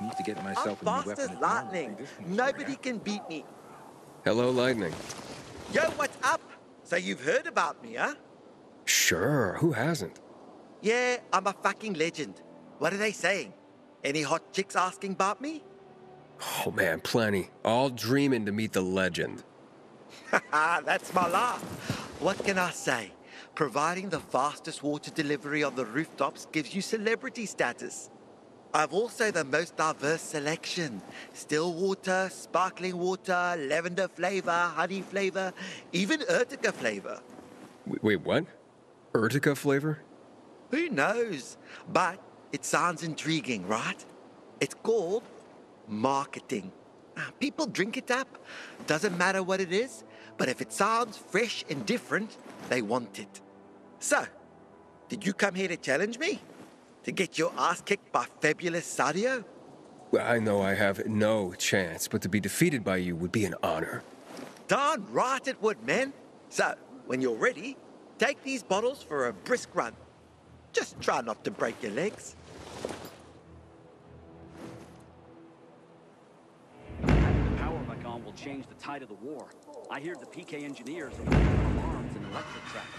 Need to get I'm myself a new fast weapon. as at the moment. lightning. Nobody can beat me. Hello, Lightning. Yo, what's up? So you've heard about me, huh? Sure, who hasn't? Yeah, I'm a fucking legend. What are they saying? Any hot chicks asking about me? Oh man, plenty. All dreaming to meet the legend. Haha, that's my laugh. What can I say? Providing the fastest water delivery on the rooftops gives you celebrity status. I've also the most diverse selection. Still water, sparkling water, lavender flavor, honey flavor, even Urtica flavor. Wait, wait what? Urtica flavor? Who knows? But it sounds intriguing, right? It's called marketing. People drink it up. Doesn't matter what it is, but if it sounds fresh and different, they want it. So, did you come here to challenge me? To get your ass kicked by fabulous Sadio? Well, I know I have no chance, but to be defeated by you would be an honor. Darn right it would, man. So, when you're ready, take these bottles for a brisk run. Just try not to break your legs. The power back on will change the tide of the war. I hear the PK engineers are working on alarms and electric tracks.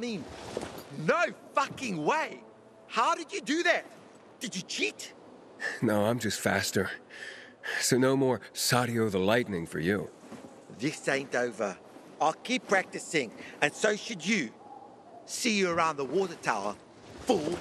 mean, no fucking way. How did you do that? Did you cheat? No, I'm just faster. So no more Sadio the Lightning for you. This ain't over. I'll keep practicing, and so should you. See you around the water tower, fool.